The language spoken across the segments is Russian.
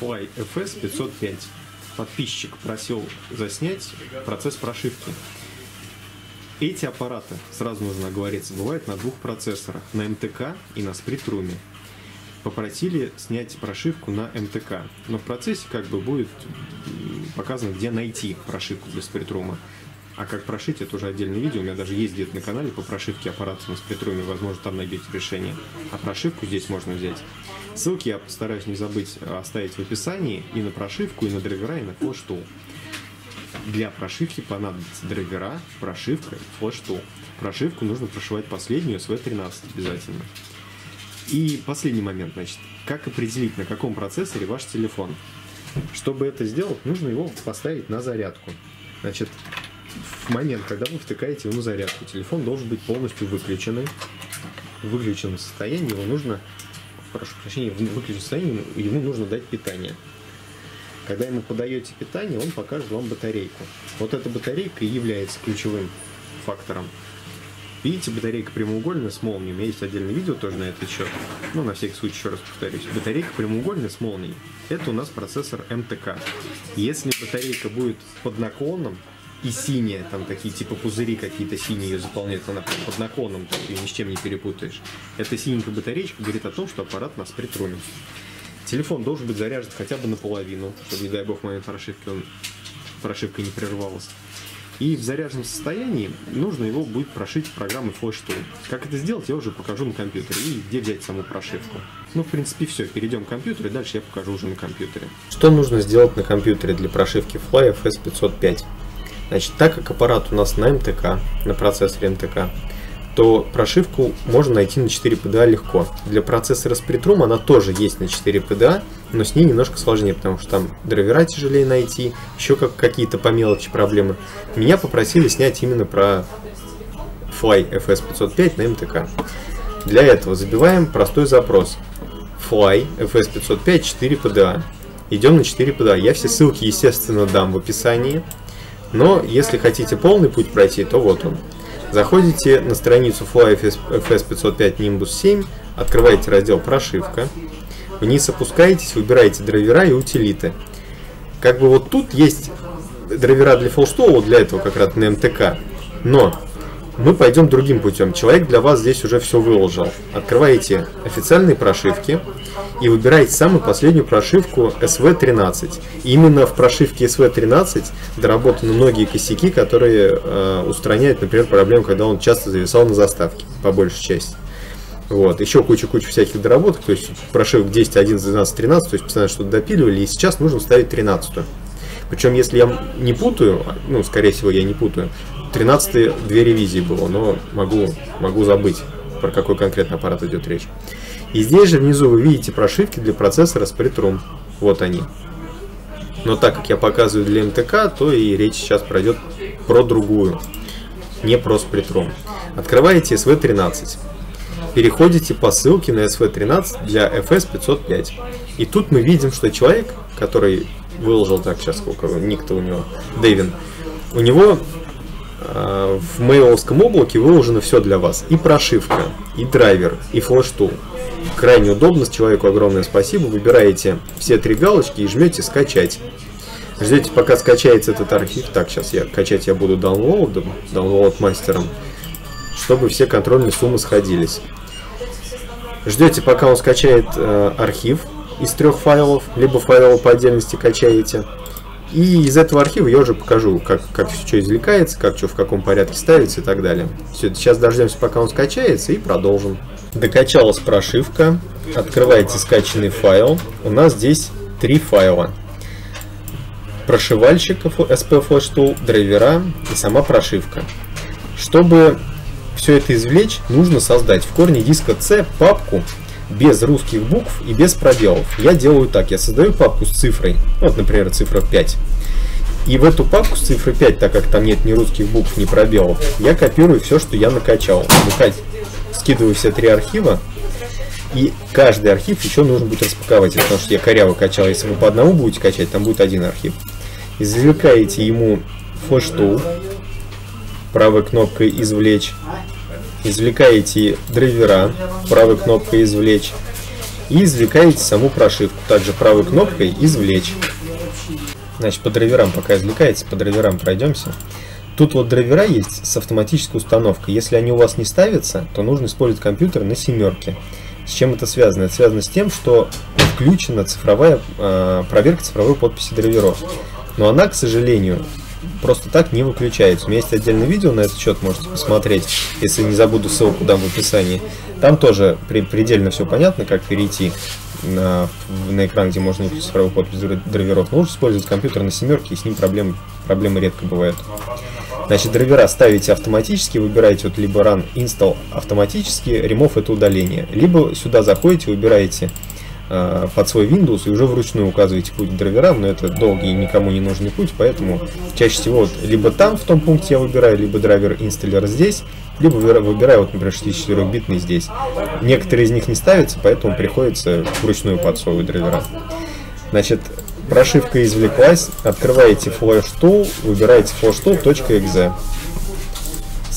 Fly FS 505. Подписчик просил заснять процесс прошивки. Эти аппараты, сразу нужно оговориться, бывают на двух процессорах, на МТК и на спритруме. Попросили снять прошивку на МТК, но в процессе как бы будет показано, где найти прошивку для спритрума. А как прошить, это уже отдельное видео. У меня даже есть где-то на канале по прошивке аппарата на спритруме. Возможно, там найдете решение. А прошивку здесь можно взять. Ссылки я постараюсь не забыть оставить в описании и на прошивку, и на драйвера, и на флеш tool. Для прошивки понадобится драйвера, прошивка и флеш tool. Прошивку нужно прошивать последнюю, SV13 обязательно. И последний момент, значит, как определить, на каком процессоре ваш телефон? Чтобы это сделать, нужно его поставить на зарядку. Значит, в момент, когда вы втыкаете его на зарядку, телефон должен быть полностью выключенный. В выключенном состоянии его нужно, прошу прощения, в выключенном состоянии ему нужно дать питание. Когда ему подаете питание, он покажет вам батарейку. Вот эта батарейка и является ключевым фактором. Видите, батарейка прямоугольная с молнией. У меня есть отдельное видео тоже на этот счет. Ну, на всякий случай, еще раз повторюсь. Батарейка прямоугольная с молнией. Это у нас процессор МТК. Если батарейка будет под наклоном, и синяя, там такие типа пузыри какие-то синие ее заполняют, она под наклоном, там, ее ни с чем не перепутаешь. Эта синенькая батареечка говорит о том, что аппарат нас притрунен. Телефон должен быть заряжен хотя бы наполовину, чтобы, не дай бог, в момент прошивки он, прошивка не прервалась. И в заряженном состоянии нужно его будет прошить программой Flash Tool. Как это сделать, я уже покажу на компьютере. И где взять саму прошивку. Ну, в принципе, все. Перейдем к компьютеру, и дальше я покажу уже на компьютере. Что нужно сделать на компьютере для прошивки Fly FS505? Значит, так как аппарат у нас на МТК, на процессоре МТК, то прошивку можно найти на 4 PDA легко. Для процессора Spritrum она тоже есть на 4 PDA, но с ней немножко сложнее, потому что там драйвера тяжелее найти, еще как какие-то по мелочи проблемы. Меня попросили снять именно про Fly FS505 на МТК. Для этого забиваем простой запрос. Fly FS505 4 PDA. Идем на 4 PDA. Я все ссылки, естественно, дам в описании. Но если хотите полный путь пройти, то вот он. Заходите на страницу Fly FS505 Nimbus 7, открываете раздел «Прошивка», вниз опускаетесь, выбираете драйвера и утилиты. Как бы вот тут есть драйвера для фоллстоула, для этого как раз на МТК, но мы пойдем другим путем. Человек для вас здесь уже все выложил. Открываете официальные прошивки и выбираете самую последнюю прошивку SV13. И именно в прошивке SV13 доработаны многие косяки, которые э, устраняют, например, проблему, когда он часто зависал на заставке, по большей части. Вот. Еще куча-куча всяких доработок, то есть прошивок 10, 11, 12, 13, то есть постоянно что-то допиливали, и сейчас нужно ставить 13. Причем, если я не путаю, ну, скорее всего, я не путаю, 13 две ревизии было, но могу, могу забыть, про какой конкретно аппарат идет речь. И здесь же внизу вы видите прошивки для процессора с Spritrum. Вот они. Но так как я показываю для МТК, то и речь сейчас пройдет про другую, не про Spritrum. Открываете SV13. Переходите по ссылке на SV13 для FS505. И тут мы видим, что человек, который выложил так сейчас сколько, ник-то у него, Дэвин, у него э, в мейловском облаке выложено все для вас. И прошивка, и драйвер, и флеш-тул. Крайне удобно, с человеку огромное спасибо. Выбираете все три галочки и жмете «Скачать». Ждете, пока скачается этот архив. Так, сейчас я качать я буду download, download мастером, чтобы все контрольные суммы сходились. Ждете, пока он скачает э, архив из трех файлов, либо файлов по отдельности качаете. И из этого архива я уже покажу, как, как что извлекается, как что в каком порядке ставится и так далее. Все, сейчас дождемся, пока он скачается, и продолжим. Докачалась прошивка. Открываете скачанный файл. У нас здесь три файла. Прошивальщик SP Flash Tool, драйвера и сама прошивка. Чтобы все это извлечь, нужно создать в корне диска C папку без русских букв и без пробелов. Я делаю так, я создаю папку с цифрой, вот, например, цифра 5. И в эту папку с цифрой 5, так как там нет ни русских букв, ни пробелов, я копирую все, что я накачал. Скидываю все три архива, и каждый архив еще нужно будет распаковать, потому что я коряво качал. Если вы по одному будете качать, там будет один архив. Извлекаете ему флеш правой кнопкой «Извлечь», извлекаете драйвера правой кнопкой «Извлечь» и извлекаете саму прошивку. Также правой кнопкой «Извлечь». Значит, по драйверам, пока извлекаете, по драйверам пройдемся. Тут вот драйвера есть с автоматической установкой. Если они у вас не ставятся, то нужно использовать компьютер на семерке. С чем это связано? Это связано с тем, что включена цифровая э, проверка цифровой подписи драйверов. Но она, к сожалению, просто так не выключается. У меня есть отдельное видео на этот счет, можете посмотреть, если не забуду ссылку дам в описании. Там тоже при, предельно все понятно, как перейти на, на экран, где можно выключить цифровую подпись драйверов. Но использовать компьютер на семерке, и с ним проблем, проблемы редко бывают. Значит, драйвера ставите автоматически, выбираете вот либо Run Install автоматически, Remove это удаление. Либо сюда заходите, выбираете под свой Windows и уже вручную указываете путь к драйверам, но это долгий и никому не нужный путь, поэтому чаще всего вот либо там в том пункте я выбираю, либо драйвер инсталлер здесь, либо выбираю, вот, например, 64-битный здесь. Некоторые из них не ставятся, поэтому приходится вручную подсовывать драйвера. Значит, Прошивка извлеклась, открываете Tool, выбираете flashtool.exe.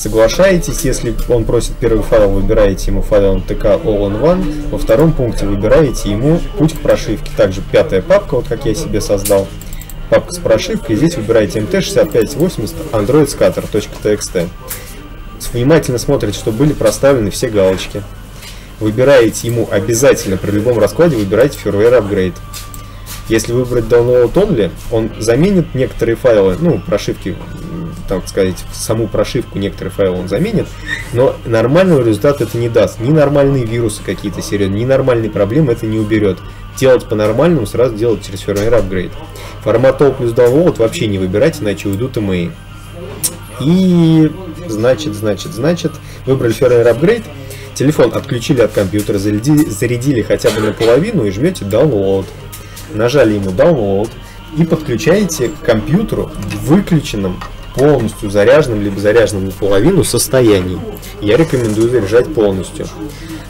Соглашаетесь, если он просит первый файл, выбираете ему файл mtk all in one. Во втором пункте выбираете ему путь к прошивке. Также пятая папка, вот как я себе создал. Папка с прошивкой. Здесь выбираете mt6580 androidscatter.txt. Внимательно смотрите, чтобы были проставлены все галочки. Выбираете ему обязательно при любом раскладе, выбирайте firmware upgrade. Если выбрать download only, он заменит некоторые файлы, ну, прошивки, так сказать, саму прошивку некоторые файлы он заменит, но нормального результата это не даст. Ни нормальные вирусы какие-то серьезные, ни нормальные проблемы это не уберет. Делать по-нормальному сразу делать через firmware апгрейд. Формат all плюс download вообще не выбирать, иначе уйдут email. И значит, значит, значит, выбрали firmware апгрейд, телефон отключили от компьютера, зарядили, зарядили хотя бы наполовину и жмете download нажали ему Download и подключаете к компьютеру в выключенном полностью заряженном либо заряженном наполовину состоянии. Я рекомендую заряжать полностью.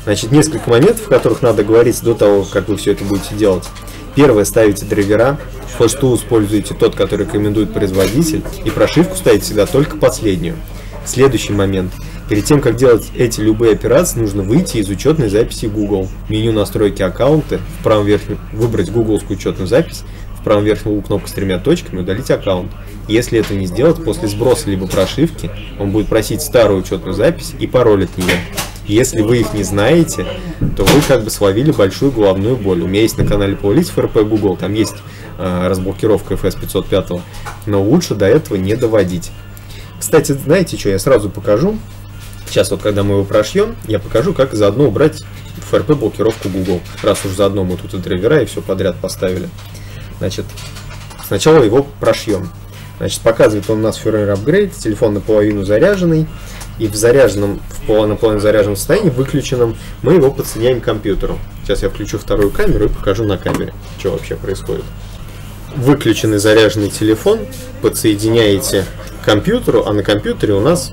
Значит, несколько моментов, о которых надо говорить до того, как вы все это будете делать. Первое, ставите драйвера, флеш-тул используете тот, который рекомендует производитель, и прошивку ставите всегда только последнюю. Следующий момент. Перед тем, как делать эти любые операции, нужно выйти из учетной записи Google. Меню настройки аккаунта, в правом верхнем выбрать гугловскую учетную запись, в правом верхнем углу кнопка с тремя точками удалить аккаунт. Если это не сделать, после сброса либо прошивки, он будет просить старую учетную запись и пароль от нее. Если вы их не знаете, то вы как бы словили большую головную боль. У меня есть на канале Повалить ФРП Google, там есть э, разблокировка FS 505, но лучше до этого не доводить. Кстати, знаете что, я сразу покажу. Сейчас вот, когда мы его прошьем, я покажу, как заодно убрать FRP блокировку Google. Раз уж заодно мы тут и драйвера и все подряд поставили. Значит, сначала его прошьем. Значит, показывает он у нас firmware upgrade, телефон наполовину заряженный, и в заряженном, в наполовину заряженном состоянии, выключенном, мы его подсоединяем к компьютеру. Сейчас я включу вторую камеру и покажу на камере, что вообще происходит. Выключенный заряженный телефон подсоединяете компьютеру, а на компьютере у нас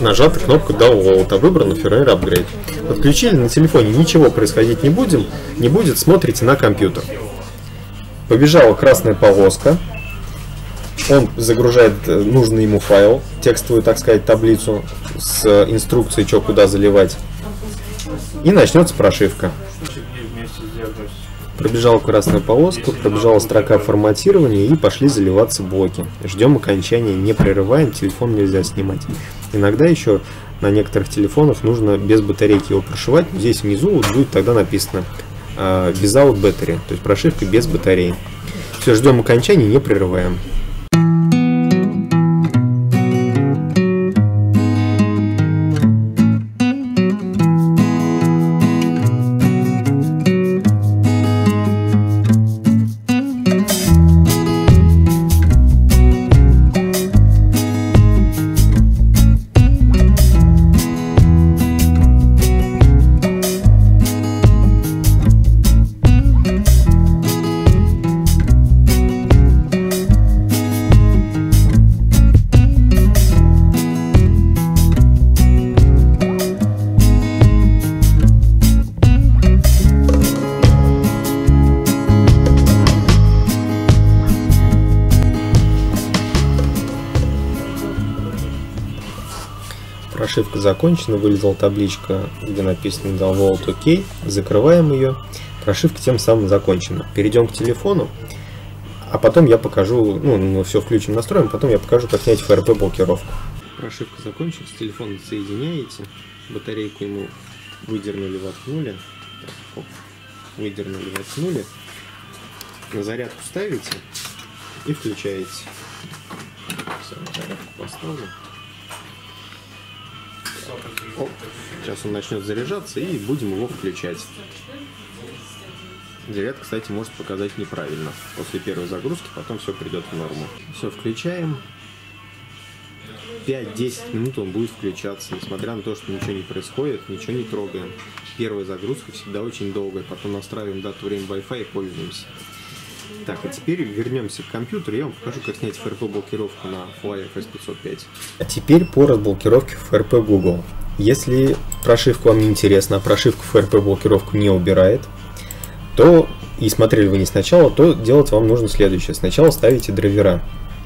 нажата кнопка Download, а выбрана firmware Upgrade. Подключили на телефоне, ничего происходить не будем, не будет, смотрите на компьютер. Побежала красная полоска, он загружает э, нужный ему файл, текстовую, так сказать, таблицу с инструкцией, что куда заливать. И начнется прошивка. Пробежала красная полоска, пробежала строка форматирования и пошли заливаться блоки. Ждем окончания, не прерываем, телефон нельзя снимать. Иногда еще на некоторых телефонах нужно без батарейки его прошивать. Здесь внизу вот будет тогда написано uh, without battery, то есть прошивка без батареи. Все, ждем окончания, не прерываем. Прошивка закончена, вылезла табличка, где написано Download OK. Закрываем ее. Прошивка тем самым закончена. Перейдем к телефону. А потом я покажу, ну, мы все включим, настроим, потом я покажу, как снять FRP блокировку. Прошивка закончилась, телефон соединяете, батарейку ему выдернули, воткнули, выдернули, воткнули, на зарядку ставите и включаете. Все, зарядку поставлю. Оп, сейчас он начнет заряжаться и будем его включать. Заряд, кстати, может показать неправильно. После первой загрузки потом все придет в норму. Все, включаем. 5-10 минут он будет включаться, несмотря на то, что ничего не происходит, ничего не трогаем. Первая загрузка всегда очень долгая, потом настраиваем дату, время Wi-Fi и пользуемся. Так, а теперь вернемся к компьютеру, я вам покажу, как снять FRP-блокировку на Huawei FS505. А теперь по разблокировке FRP Google. Если прошивка вам не интересна, а прошивка FRP-блокировку не убирает, то и смотрели вы не сначала, то делать вам нужно следующее. Сначала ставите драйвера.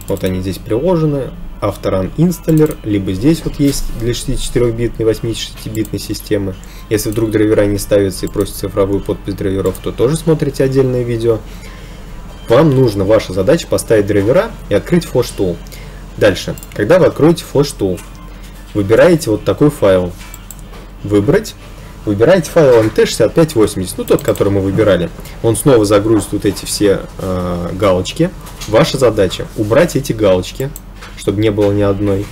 Вот они здесь приложены. Авторан инсталлер, либо здесь вот есть для 64-битной, 86-битной системы. Если вдруг драйвера не ставятся и просят цифровую подпись драйверов, то тоже смотрите отдельное видео. Вам нужно, ваша задача поставить драйвера и открыть Flash Tool. Дальше, когда вы откроете Flash Tool, выбираете вот такой файл. Выбрать. Выбираете файл MT6580, ну тот, который мы выбирали. Он снова загрузит вот эти все э, галочки. Ваша задача убрать эти галочки, чтобы не было ни одной.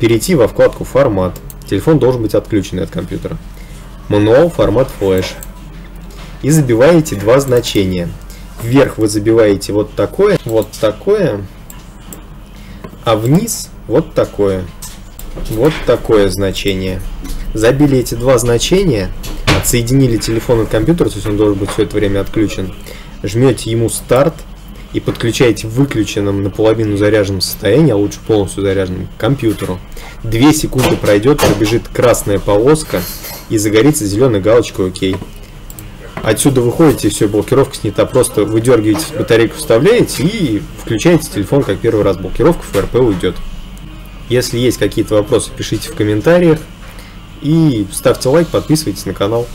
Перейти во вкладку формат. Телефон должен быть отключен от компьютера. Мануал формат флеш. И забиваете два значения. Вверх вы забиваете вот такое, вот такое, а вниз вот такое. Вот такое значение. Забили эти два значения, отсоединили телефон от компьютера, то есть он должен быть все это время отключен. Жмете ему старт и подключаете в выключенном наполовину заряженном состоянии, а лучше полностью заряженном, к компьютеру. Две секунды пройдет, пробежит красная полоска и загорится зеленой галочкой ОК. Отсюда выходите, все, блокировка снята, просто выдергиваете батарейку, вставляете и включаете телефон, как первый раз блокировка ФРП уйдет. Если есть какие-то вопросы, пишите в комментариях. И ставьте лайк, подписывайтесь на канал.